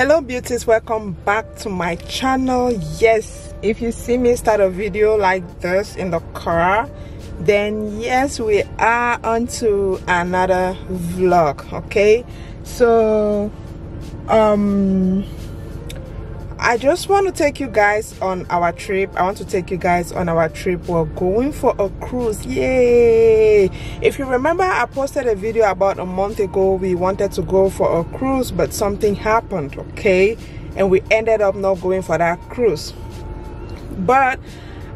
hello beauties. Welcome back to my channel. Yes if you see me start a video like this in the car then yes we are on to another vlog okay? So um I just want to take you guys on our trip. I want to take you guys on our trip. We're going for a cruise. Yay! If you remember, I posted a video about a month ago. We wanted to go for a cruise, but something happened, okay? And we ended up not going for that cruise. But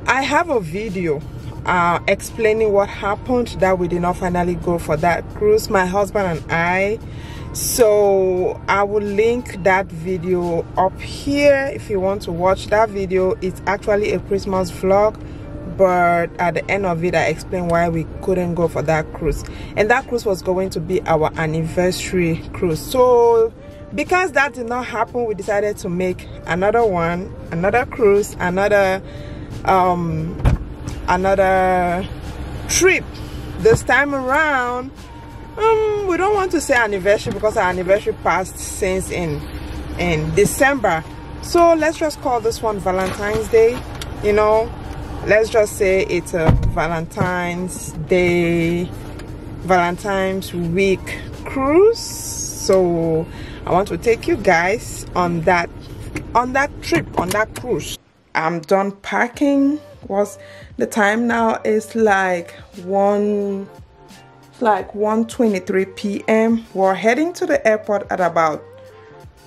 I have a video uh, explaining what happened that we did not finally go for that cruise. My husband and I so i will link that video up here if you want to watch that video. It's actually a christmas vlog but at the end of it i explained why we couldn't go for that cruise. And that cruise was going to be our anniversary cruise. So because that did not happen we decided to make another one another cruise another um another trip this time around um we don't want to say anniversary because our anniversary passed since in in december. So let's just call this one valentine's day you know? Let's just say it's a valentine's day valentine's week cruise. So i want to take you guys on that on that trip on that cruise. I'm done packing. Was the time now? Is like one like 1.23 p.m. We're heading to the airport at about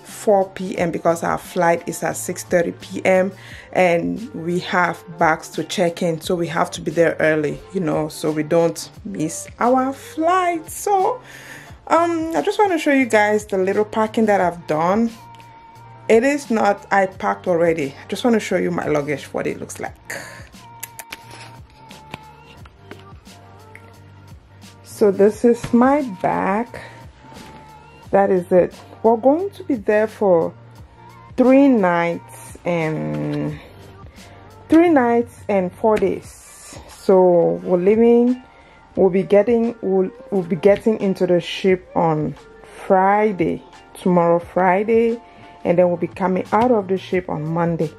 4 p.m. because our flight is at 6.30 p.m. and we have bags to check in so we have to be there early you know so we don't miss our flight so um I just want to show you guys the little packing that I've done it is not I packed already I just want to show you my luggage what it looks like so this is my bag. That is it. We're going to be there for three nights and three nights and four days. So we're leaving we'll be getting we'll, we'll be getting into the ship on friday tomorrow friday and then we'll be coming out of the ship on monday.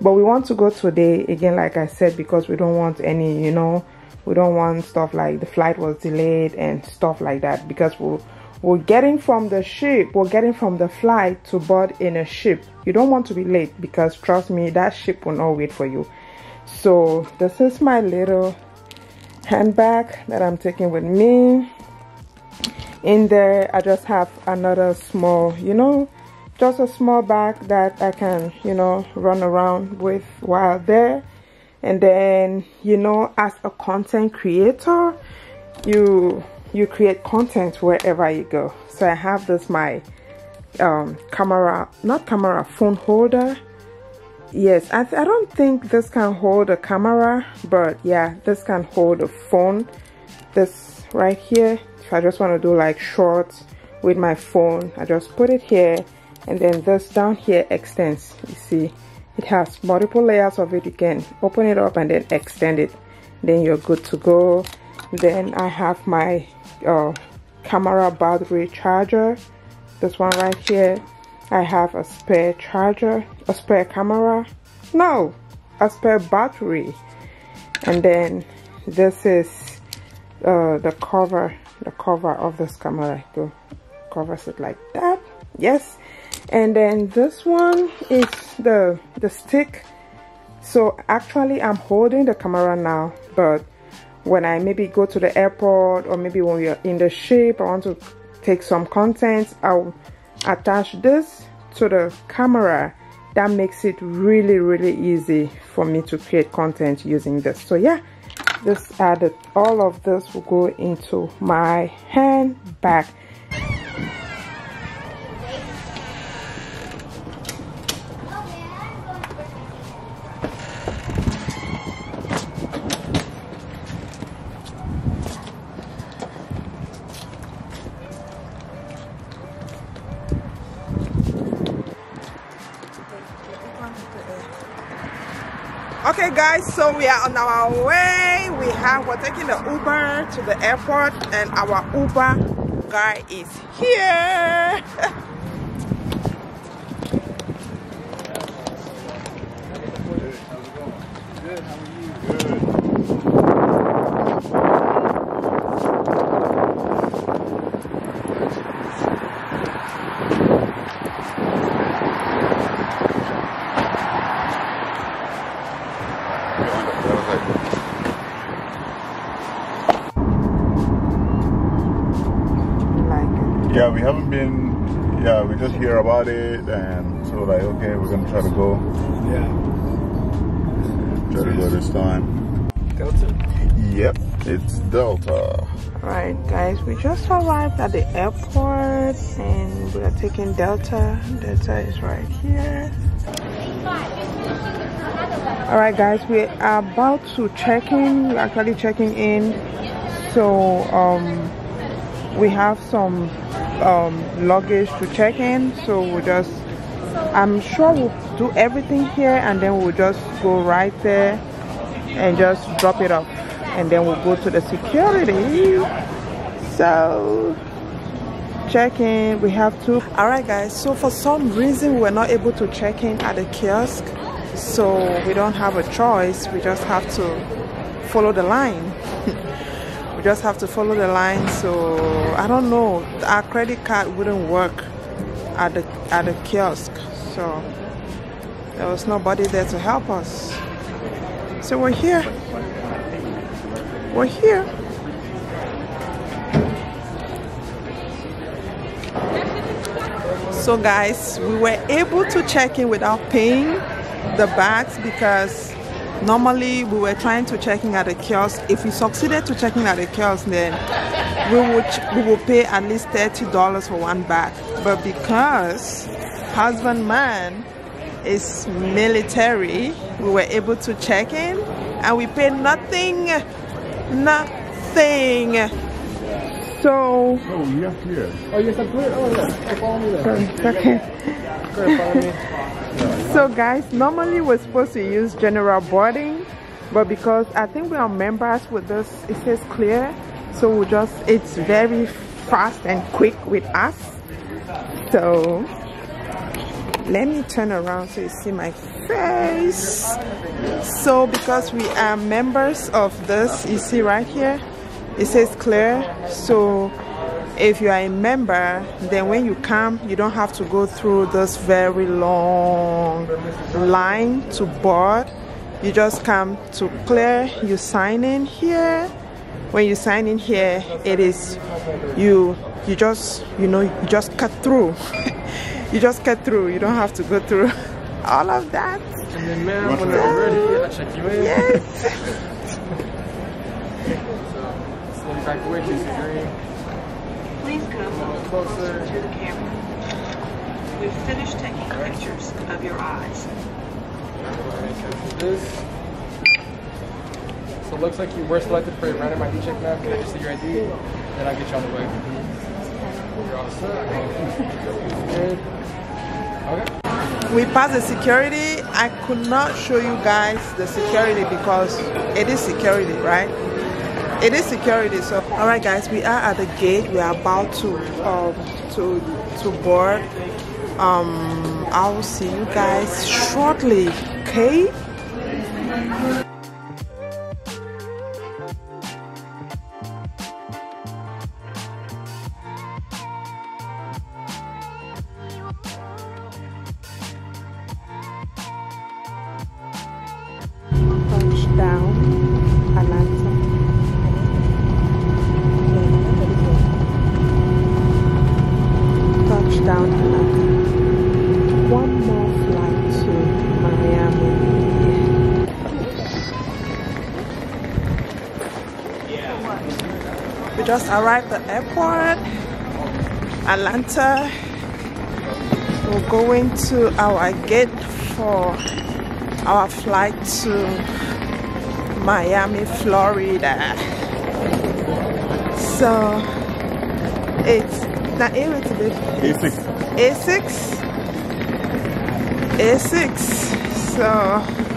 But we want to go today again like i said because we don't want any you know we don't want stuff like the flight was delayed and stuff like that. Because we're, we're getting from the ship we're getting from the flight to board in a ship. You don't want to be late because trust me that ship will not wait for you. So this is my little handbag that i'm taking with me. In there i just have another small you know just a small bag that i can you know run around with while there and then you know as a content creator you you create content wherever you go. So i have this my um camera not camera phone holder. Yes I, I don't think this can hold a camera but yeah this can hold a phone. This right here if i just want to do like shorts with my phone i just put it here. And then this down here extends you see it has multiple layers of it. You can open it up and then extend it. Then you're good to go. Then i have my uh, camera battery charger this one right here. I have a spare charger a spare camera. No a spare battery. And then this is uh, the cover the cover of this camera. It covers it like that. Yes and then this one is the the stick. So actually i'm holding the camera now but when i maybe go to the airport or maybe when we're in the ship i want to take some content i'll attach this to the camera. That makes it really really easy for me to create content using this. So yeah this added all of this will go into my handbag okay guys so we are on our way. We have we're taking the uber to the airport and our uber guy is here Yeah, we haven't been. Yeah, we just hear about it, and so like, okay, we're gonna try to go. Yeah. Try to go this time. Delta? Yep, it's Delta. Right, guys, we just arrived at the airport and we are taking Delta. Delta is right here. Alright, guys, we are about to check in. We're actually checking in. So, um, we have some um, luggage to check in. So, we'll just, I'm sure we'll do everything here and then we'll just go right there and just drop it off. And then we'll go to the security. So check in. We have to. All right guys. So for some reason we're not able to check in at the kiosk. So we don't have a choice. We just have to follow the line we just have to follow the line so i don't know. Our credit card wouldn't work at the at the kiosk so there was nobody there to help us. So we're here. We're here. So guys, we were able to check in without paying the bags because normally we were trying to check in at the kiosk. If we succeeded to checking at the kiosk, then we would we will pay at least thirty dollars for one bag. But because husband man is military, we were able to check in and we paid nothing nothing. So. Oh, yeah, clear. Oh, yes, I'm clear. Oh, yeah. Follow me there. Okay. follow me. So, guys, normally we're supposed to use general boarding, but because I think we are members with this, it says clear. So we just, it's very fast and quick with us. So, let me turn around so you see my face so because we are members of this you see right here it says clear so if you are a member then when you come you don't have to go through this very long line to board. You just come to clear you sign in here. When you sign in here it is you you just you know you just cut through. You just cut through. You don't have to go through all of that. And then, ma'am, when I'm ready, check you in. yes So, slowly back away, chase the green. Please come closer to the camera. We've finished taking pictures of your eyes. This. So it looks like you were selected for a random ID check now. Can I just see your ID? Then I'll get you on the way. You're all set. Okay. we passed the security i could not show you guys the security because it is security right it is security so all right guys we are at the gate. We are about to um to to board. Um i will see you guys shortly okay atlanta we're going to our gate for our flight to Miami, Florida. So it's not able to be A6. A6. A6. So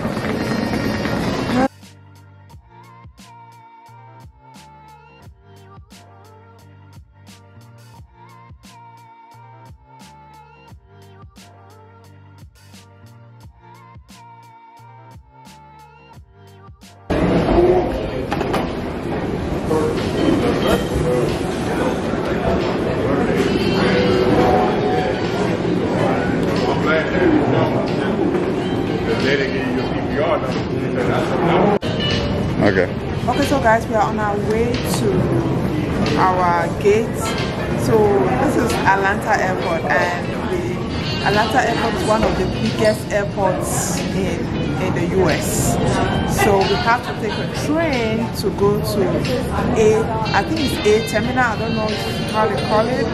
I think it's A terminal. I don't know how they call it.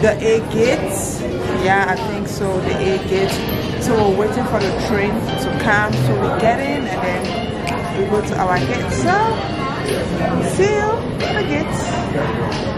The A gate. Yeah, I think so. The A gate. So we're waiting for the train to come. So we get in and then we go to our gate. So see you at the gate.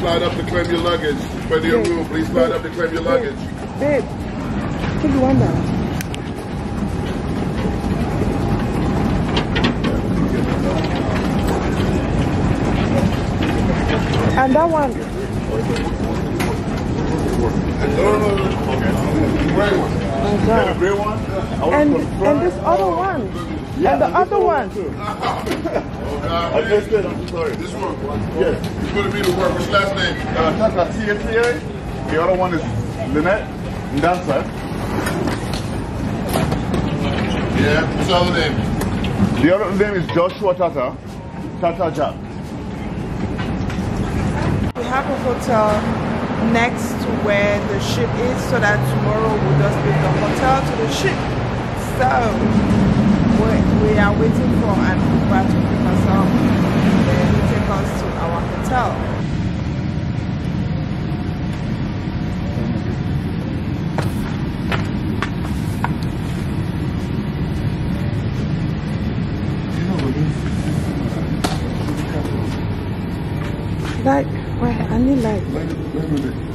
Slide up to claim your luggage. Whether your room, please slide up to claim your luggage. Babe, put the one down. And that one. No, no, no. Okay. Gray one. Oh, God. Gray one? And, and this other one. and the other one. Oh, God. I missed it. I'm sorry. This one. Yes. You put me to work. What's your last name? Uh, Tata TSA. The other one is Linette Ndansa. Yeah. What's the other name? The other name is Joshua Tata. Tata Jack. We have a hotel next to where the ship is so that tomorrow we'll just leave the hotel to the ship. So we, are waiting for an Uber to pick us up and then take us to our hotel. Like, wait, I need like.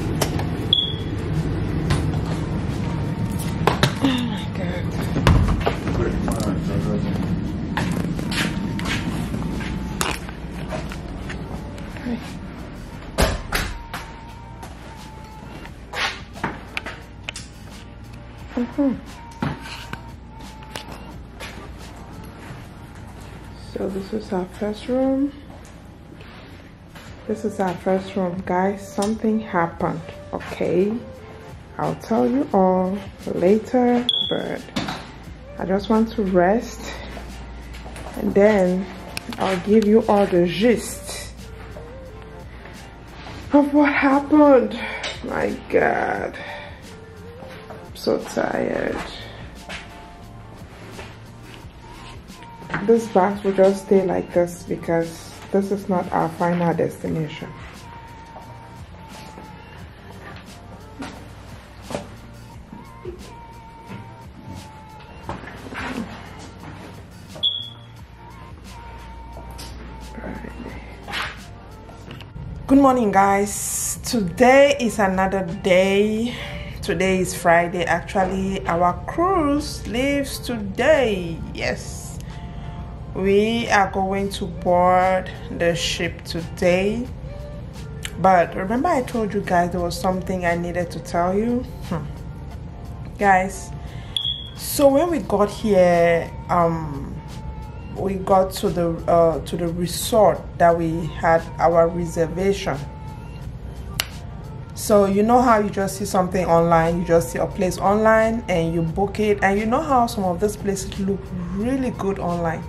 This is our first room. This is our first room, guys. Something happened, okay? I'll tell you all later, but I just want to rest and then I'll give you all the gist of what happened. My God, I'm so tired. This box will just stay like this because this is not our final destination. Good morning, guys. Today is another day. Today is Friday. Actually, our cruise leaves today. Yes, we are going to board the ship today. But remember, I told you guys there was something I needed to tell you, Hmm. guys. So when we got here, um, we got to the uh, to the resort that we had our reservation. so you know how you just see something online you just see a place online and you book it and you know how some of these places look really good online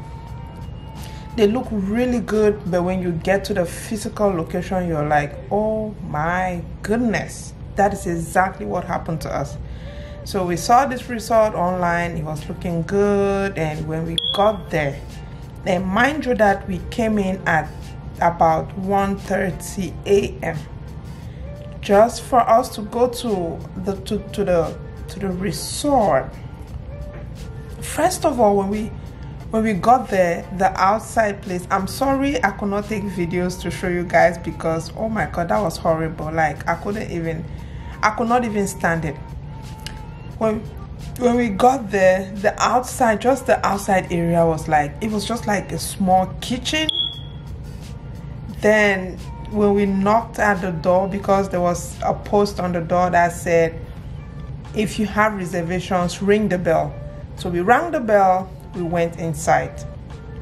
they look really good but when you get to the physical location you're like oh my goodness. That is exactly what happened to us. So we saw this resort online it was looking good and when we got there and mind you that we came in at about 1:30 a.m just for us to go to the to, to the to the resort. First of all when we when we got there the outside place i'm sorry i could not take videos to show you guys because oh my god that was horrible. Like i couldn't even i could not even stand it. When when we got there the outside just the outside area was like it was just like a small kitchen. Then when we knocked at the door because there was a post on the door that said if you have reservations ring the bell. So we rang the bell we went inside.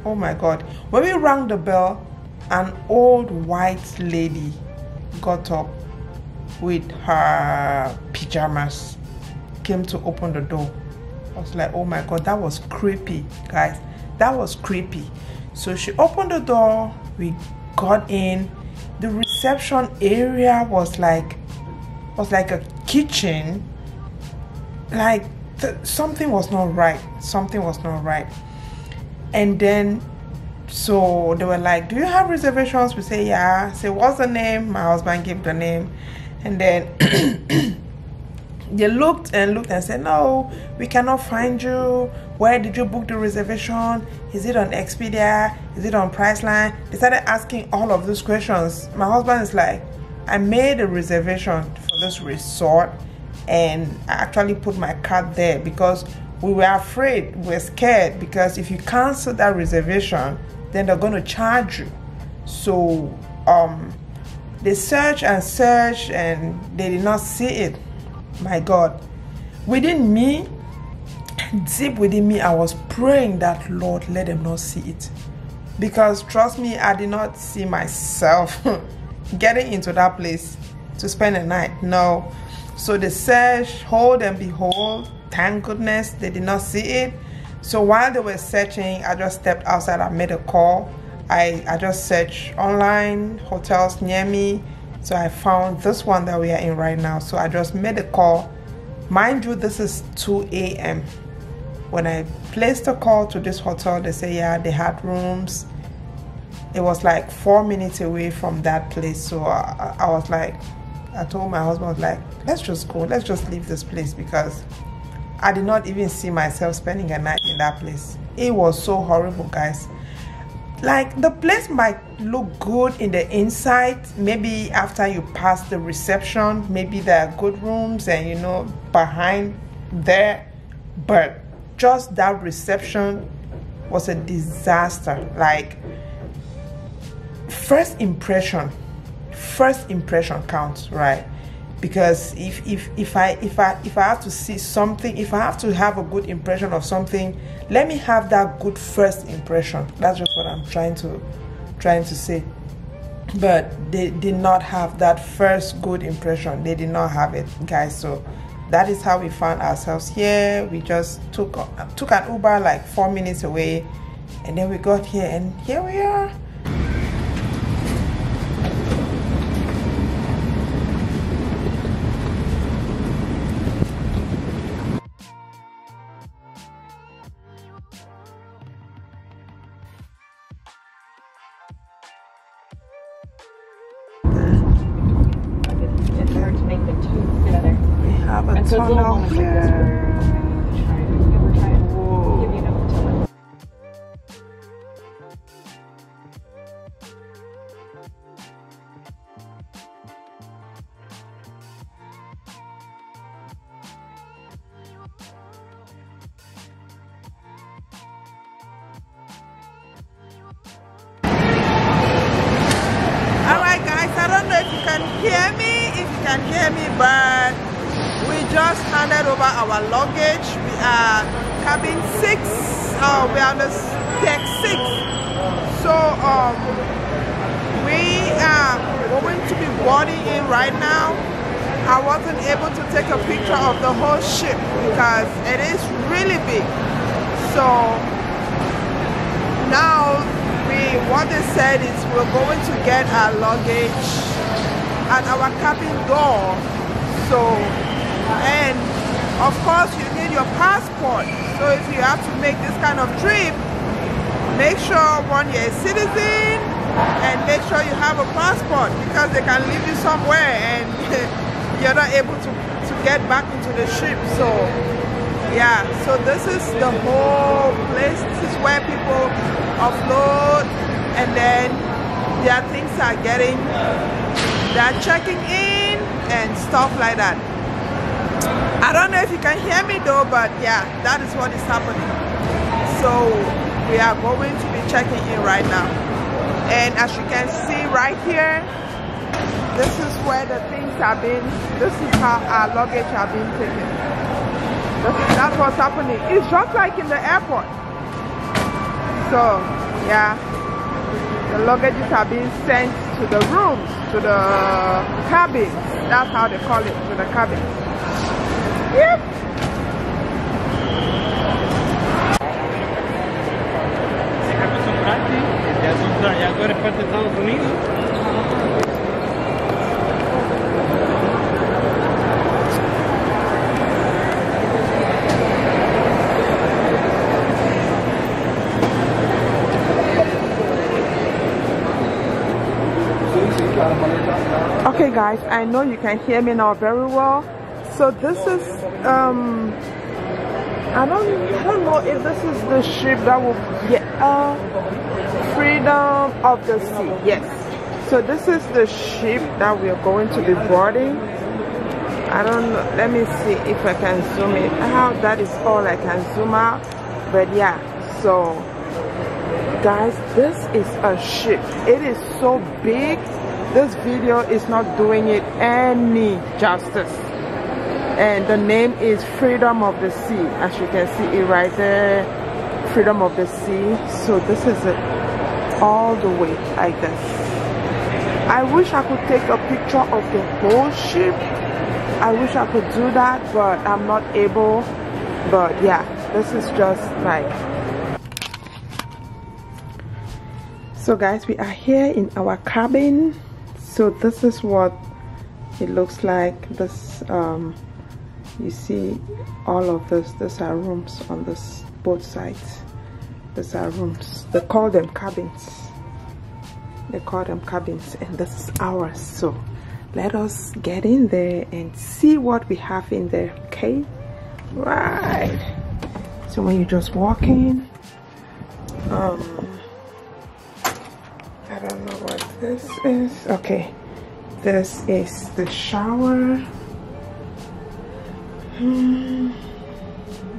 Oh my god. When we rang the bell an old white lady got up with her pajamas came to open the door. I was like oh my god that was creepy guys. That was creepy. So she opened the door. We got in. The reception area was like was like a kitchen. Like something was not right something was not right. And then so they were like do you have reservations? We say yeah. Say what's the name? My husband gave the name. And then they looked and looked and said no we cannot find you. Where did you book the reservation? Is it on expedia? Is it on priceline? They started asking all of those questions. My husband is like i made a reservation for this resort and i actually put my card there because we were afraid we we're scared because if you cancel that reservation then they're going to charge you so um they searched and searched and they did not see it my god within me deep within me, I was praying that, Lord, let them not see it. Because trust me, I did not see myself getting into that place to spend a night. No. So they search, hold and behold, thank goodness they did not see it. So while they were searching, I just stepped outside. I made a call. I, I just searched online, hotels near me. So I found this one that we are in right now. So I just made a call. Mind you, this is 2 a.m. When I placed a call to this hotel, they say, yeah, they had rooms. It was like four minutes away from that place. So I, I was like, I told my husband, like, let's just go. Let's just leave this place because I did not even see myself spending a night in that place. It was so horrible, guys. Like the place might look good in the inside, maybe after you pass the reception, maybe there are good rooms and you know behind there, but just that reception was a disaster. Like, first impression, first impression counts, right? Because if if if I if I if I have to see something, if I have to have a good impression of something, let me have that good first impression. That's just what I'm trying to trying to say. But they did not have that first good impression. They did not have it, guys. So that is how we found ourselves here we just took took an uber like four minutes away and then we got here and here we are it is really big. So now we what they said is we're going to get our luggage at our cabin door. So and of course you need your passport. So if you have to make this kind of trip make sure one you're a citizen and make sure you have a passport because they can leave you somewhere and you're not able to to get back into the ship. So yeah so this is the whole place. This is where people offload and then their things are getting they're checking in and stuff like that. I don't know if you can hear me though but yeah that is what is happening. So we are going to be checking in right now. And as you can see right here this is where the things have been this is how our luggage have been taken that's what's happening. It's just like in the airport. So, yeah. The luggages are being sent to the rooms, to the cabins. That's how they call it, to the cabins. Yep. Guys i know you can hear me now very well. So this is um i don't i don't know if this is the ship that will get uh freedom of the sea. Yes. So this is the ship that we are going to be boarding. I don't know let me see if i can zoom it out that is all i can zoom out but yeah. So guys this is a ship. It is so big this video is not doing it any justice. And the name is freedom of the sea. As you can see it right there freedom of the sea. So this is it. All the way like this i wish i could take a picture of the whole ship. I wish i could do that but i'm not able. But yeah this is just like. So guys we are here in our cabin so this is what it looks like. This um, you see all of this. These are rooms on this both sides. These are rooms. They call them cabins. They call them cabins and this is ours. So let us get in there and see what we have in there okay? Right. So when you just walk in um I don't know this is. Okay, this is the shower. Hmm.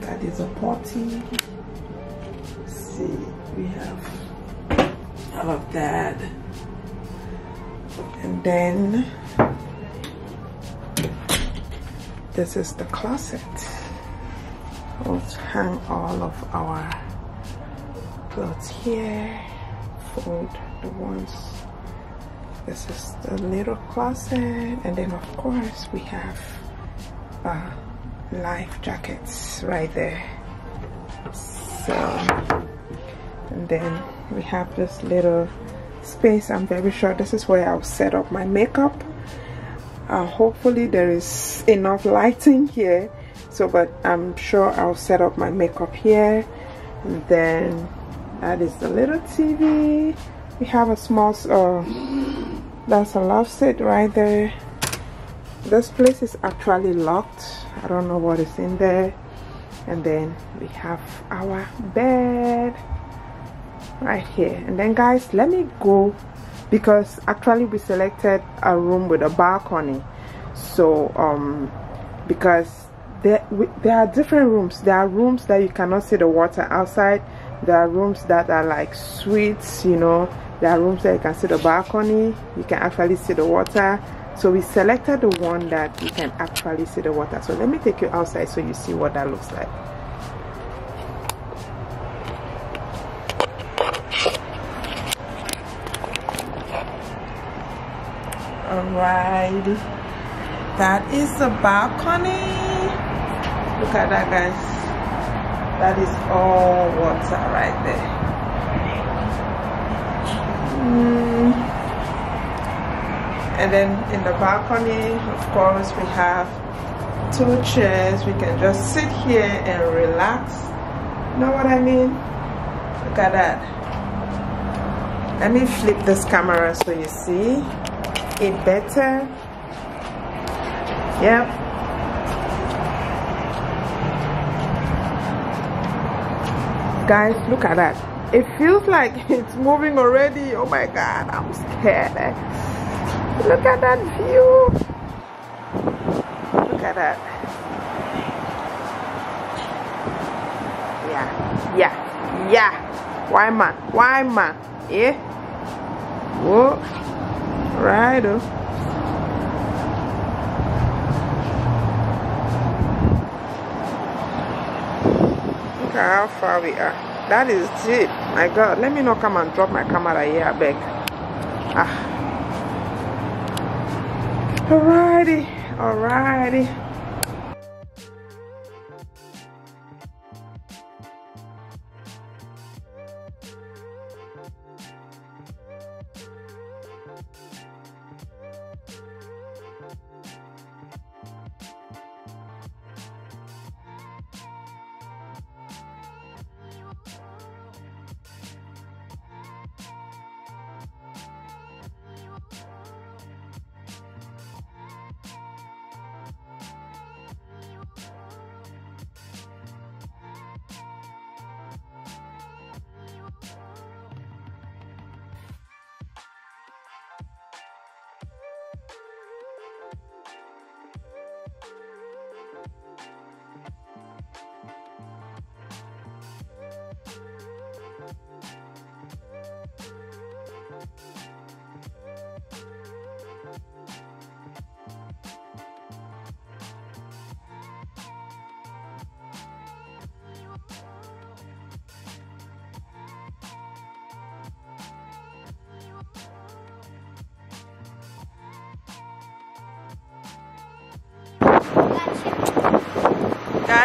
That is a potty. Let's see, we have all of that. And then this is the closet. We'll hang all of our clothes here, fold the ones this is the little closet and then of course we have uh, life jackets right there. So and then we have this little space. I'm very sure this is where i'll set up my makeup. Uh, hopefully there is enough lighting here. So but i'm sure i'll set up my makeup here. And then that is the little tv we have a small uh that's a love seat right there. This place is actually locked. I don't know what is in there. And then we have our bed right here. And then guys let me go because actually we selected a room with a balcony. So um because there we, there are different rooms. There are rooms that you cannot see the water outside. There are rooms that are like suites you know there are rooms you can see the balcony you can actually see the water. So we selected the one that you can actually see the water. So let me take you outside so you see what that looks like. All right. That is the balcony. Look at that guys. That is all water right there mm. and then in the balcony of course we have two chairs. We can just sit here and relax. You know what I mean? Look at that. Let me flip this camera so you see it better. Yep. Guys look at that it feels like it's moving already. Oh my god i'm scared. Look at that view. Look at that. Yeah yeah yeah. Why man why man? Yeah whoa. Right oh. look at how far we are that is it. My god let me not come and drop my camera here beg. Ah. Alrighty alrighty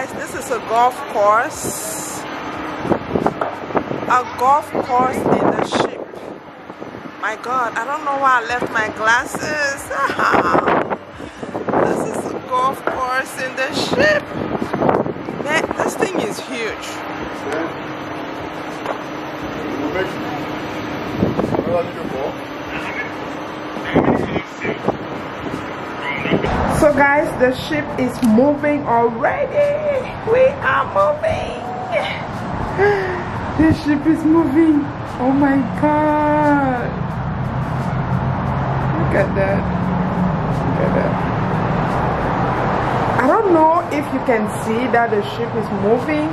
guys this is a golf course. A golf course in the ship. My god i don't know why i left my glasses. This is a golf course in the ship. Man this thing is huge. So guys, the ship is moving already. We are moving. The ship is moving. Oh my god. Look at that. Look at that. I don't know if you can see that the ship is moving,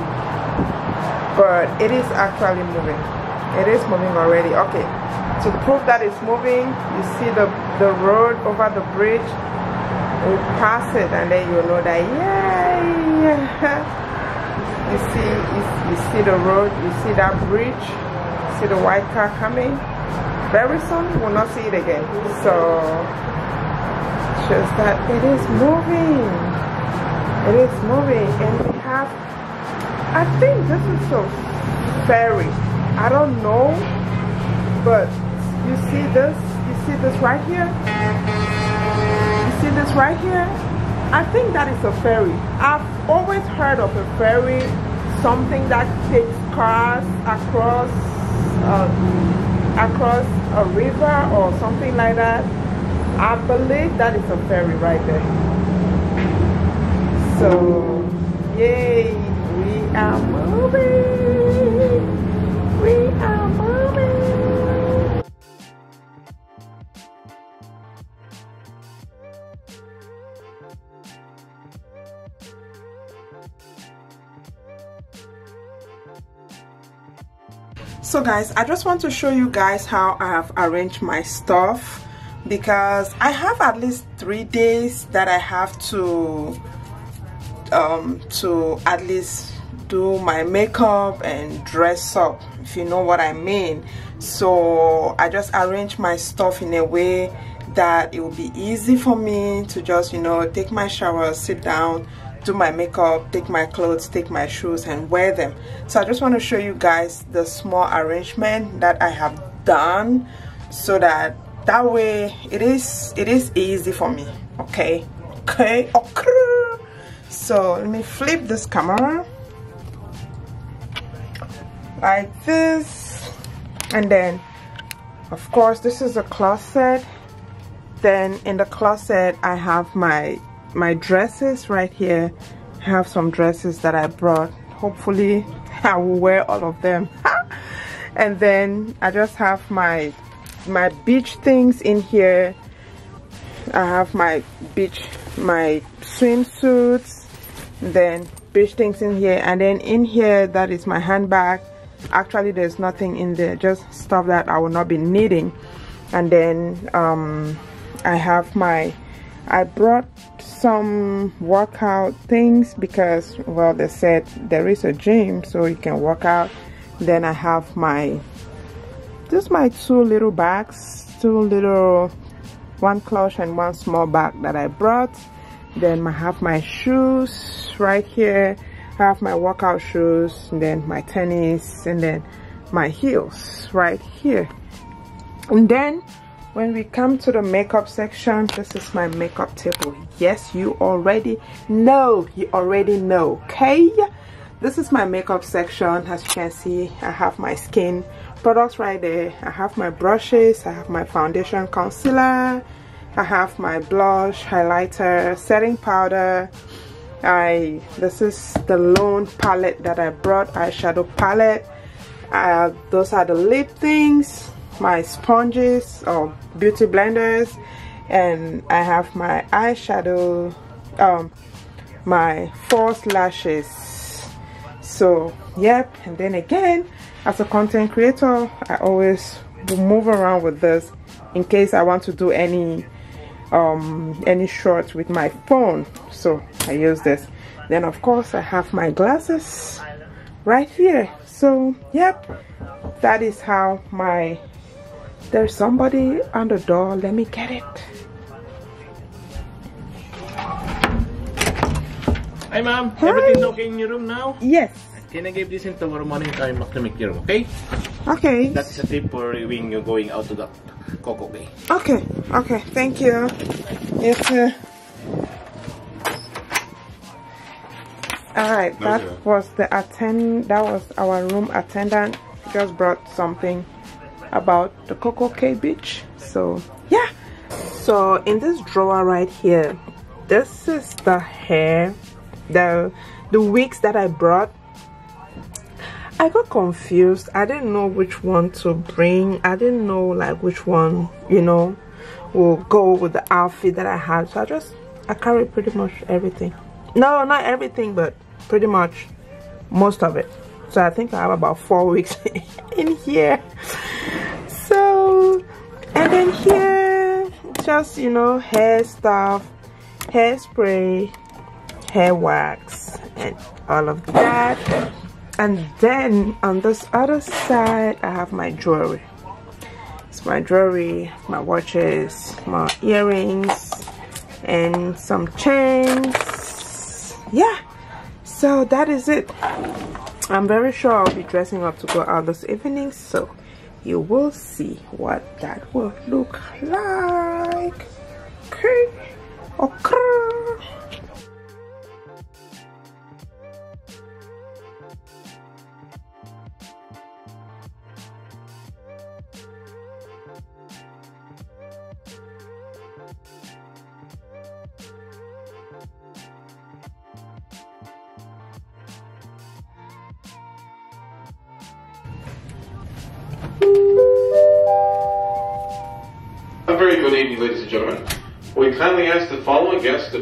but it is actually moving. It is moving already. Okay. To prove that it's moving, you see the, the road over the bridge we pass it and then you know that yay you see you, you see the road you see that bridge see the white car coming very soon we'll not see it again. So shows that it is moving. It is moving. And we have I think this is a ferry. I don't know but you see this you see this right here? You see this right here? I think that is a ferry Always heard of a ferry something that takes cars across uh, across a river or something like that. I believe that is a ferry right there. So yay we are moving. We are so guys i just want to show you guys how i have arranged my stuff because i have at least three days that i have to um to at least do my makeup and dress up if you know what i mean. So i just arrange my stuff in a way that it will be easy for me to just you know take my shower sit down do my makeup take my clothes take my shoes and wear them. So I just want to show you guys the small arrangement that I have done so that that way it is it is easy for me okay? Okay? Okay. So let me flip this camera like this. And then of course this is a closet. Then in the closet I have my my dresses right here I have some dresses that I brought. Hopefully I will wear all of them. And then I just have my my beach things in here. I have my beach my swimsuits then beach things in here. And then in here that is my handbag. Actually there's nothing in there just stuff that I will not be needing. And then um, I have my I brought some workout things because well they said there is a gym so you can work out. Then I have my just my two little bags two little one clutch and one small bag that I brought. Then I have my shoes right here. I have my workout shoes and then my tennis and then my heels right here. And then when we come to the makeup section this is my makeup table yes you already know. You already know okay? This is my makeup section. As you can see I have my skin products right there. I have my brushes. I have my foundation concealer. I have my blush highlighter setting powder. I this is the lone palette that I brought eyeshadow palette. Uh, those are the lip things my sponges or beauty blenders and I have my eyeshadow um my false lashes. So yep and then again as a content creator I always move around with this in case I want to do any um any shorts with my phone. So I use this. Then of course I have my glasses right here. So yep that is how my there's somebody on the door. Let me get it. Hi ma'am, everything's okay in your room now? yes. Can I give this in tomorrow morning time to make your room, okay? okay. That is a tip for when you're going out to the Coco Bay. okay. Okay. Thank you. It's uh, all right. That Okay. was the attend that was our room attendant. Just brought something about the coco Cay beach so yeah so in this drawer right here this is the hair the the wigs that i brought I got confused. I didn't know which one to bring. I didn't know like which one, you know, will go with the outfit that I had. So I just I carried pretty much everything. No, not everything, but pretty much most of it. So I think I have about four weeks in here. So and then here just you know hair stuff, hairspray, hair wax, and all of that. And then on this other side i have my jewelry. It's my jewelry my watches my earrings and some chains. Yeah. So that is it i'm very sure i'll be dressing up to go out this evening so you will see what that will look like. Okay? Okay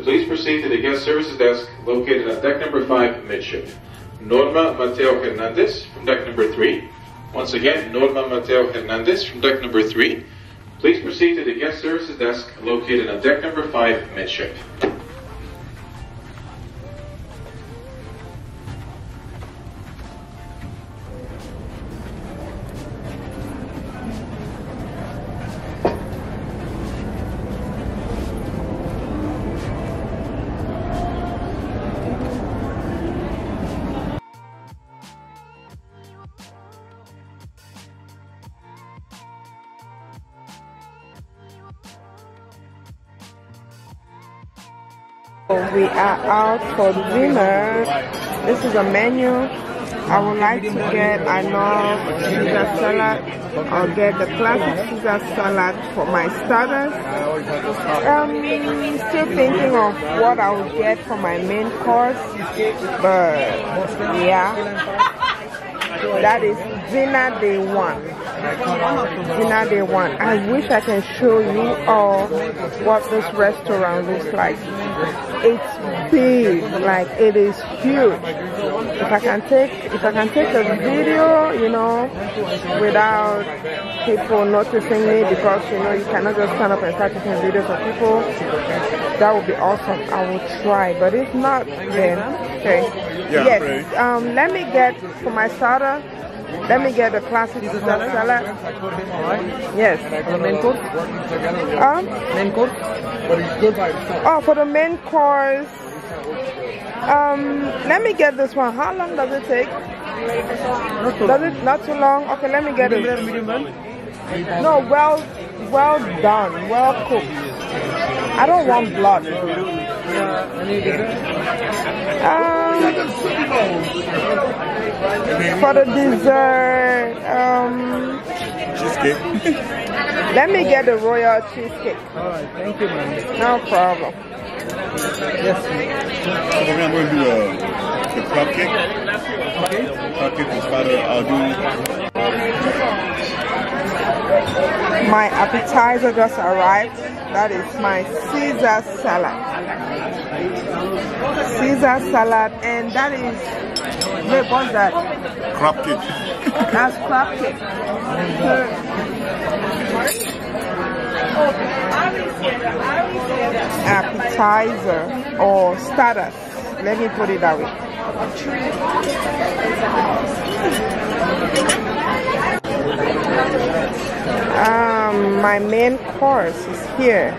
please proceed to the guest services desk located on deck number 5 midship. Norma Mateo Hernandez from deck number 3. Once again, Norma Mateo Hernandez from deck number 3. Please proceed to the guest services desk located on deck number 5 midship. We are out for dinner. This is a menu. I would like to get, love Caesar salad. I'll get the classic Caesar salad for my starters. Um, still thinking of what I will get for my main course. But yeah, that is dinner day one. Dinner day one. I wish I can show you all what this restaurant looks like. It's big, like it is huge. If I can take, if I can take a video, you know, without people noticing me because you know you cannot just stand up and start taking videos of people, that would be awesome. I will try, but if not, then okay. Yeah, yes. Um, let me get for my starter. Let me get the classic Caesar salad. Yes. Main course? Um. Main course? Oh, for the main course. Um, let me get this one. How long does it take? Does it not too long? Okay, let me get it. No, well, well done, well cooked. I don't want blood. Um, for the dessert, um, Cheesecake. let me get the royal cheesecake. Alright, thank you, man. No problem. Yes, So then I'm going to do the crab cake. Okay. Crab cake with starter. I'll do My appetizer just arrived. That is my Caesar salad. Caesar salad, and that is, wait, what's that? crab cake. That's crab cake. Appetizer or starter. Let me put it that way. Um, my main course is here.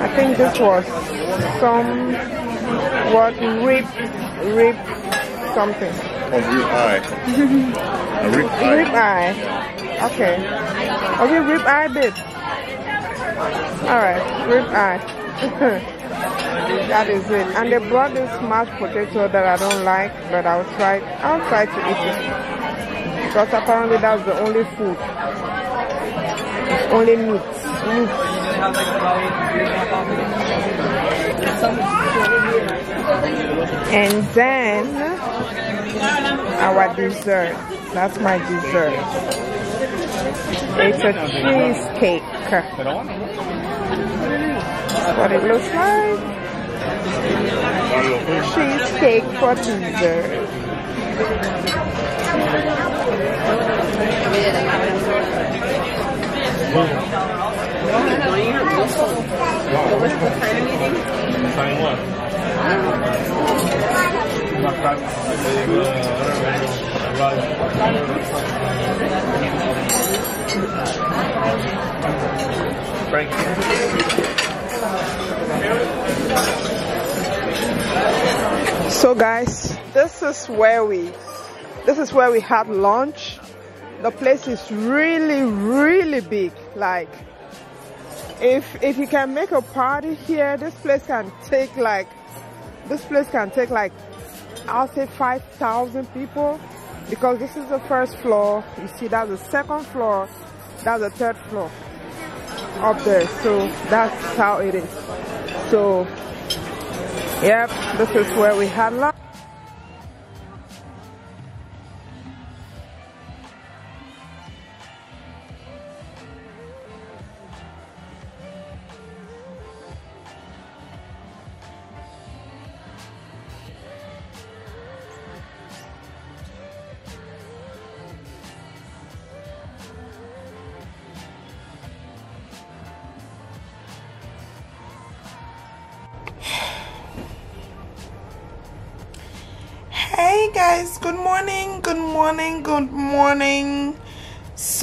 I think this was some what rib rib something. Oh, of rib eye. A rib eye. Rib eye. Okay. Okay, rib eye bit. Alright, rib eye. that is it. And they brought this mashed potato that I don't like, but I'll try I'll try to eat it. Because apparently that's the only food. Only meat. Meat. And then our dessert. That's my dessert. It's a cheesecake. What it looks like. Cheesecake for dessert. So guys, this is where we this is where we had lunch. The place is really really big. Like if if you can make a party here, this place can take like this place can take like I'll say 5,000 people because this is the first floor. You see that's the second floor. That's the third floor up there. So that's how it is. So Yep, this is where we had lunch.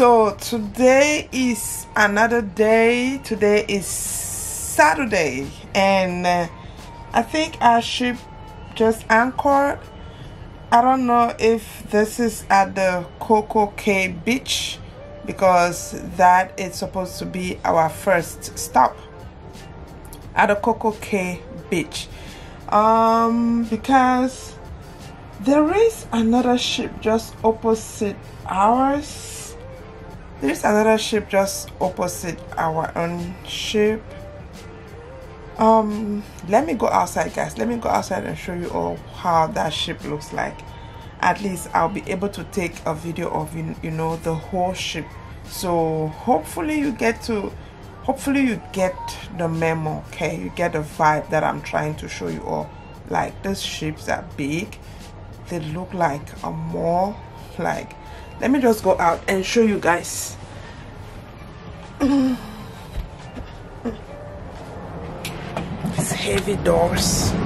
So today is another day. Today is Saturday, and uh, I think our ship just anchored. I don't know if this is at the Coco Cay Beach because that is supposed to be our first stop at the Coco Cay Beach. um because there is another ship just opposite ours there's another ship just opposite our own ship. Um let me go outside guys. Let me go outside and show you all how that ship looks like. At least i'll be able to take a video of you, you know the whole ship. So hopefully you get to hopefully you get the memo okay? You get the vibe that i'm trying to show you all. Like these ships are big. They look like a mall. Like let me just go out and show you guys. It's heavy doors.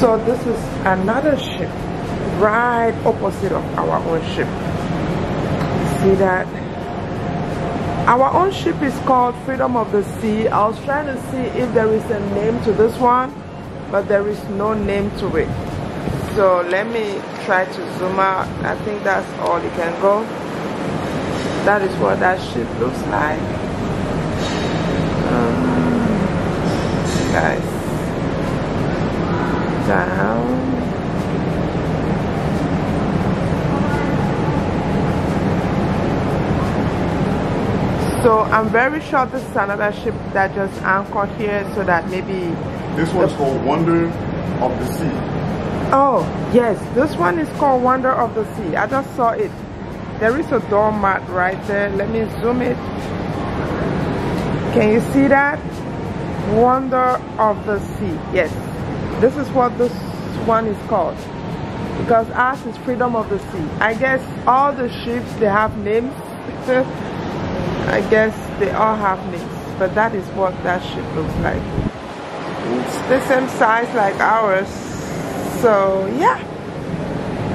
So this is another ship right opposite of our own ship see that. Our own ship is called freedom of the sea. I was trying to see if there is a name to this one but there is no name to it. So let me try to zoom out. I think that's all you can go. That is what that ship looks like. Um, guys down. So I'm very sure this is another ship that just anchored here so that maybe... This one's called Wonder of the Sea. Oh, yes. This one is called Wonder of the Sea. I just saw it. There is a doormat right there. Let me zoom it. Can you see that? Wonder of the Sea. Yes. This is what this one is called. Because ours is freedom of the sea. I guess all the ships, they have names. I guess they all have names. But that is what that ship looks like. It's the same size like ours. So, yeah.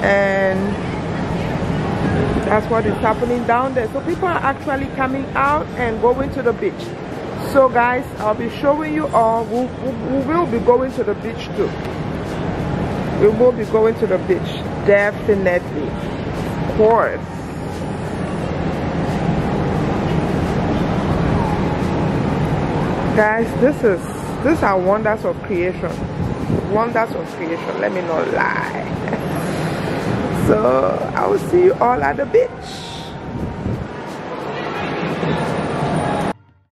And that's what is happening down there. So people are actually coming out and going to the beach so guys i'll be showing you all we, will be going to the beach too we will be going to the beach definitely of course guys this is these are wonders of creation. Wonders of creation let me not lie. So i will see you all at the beach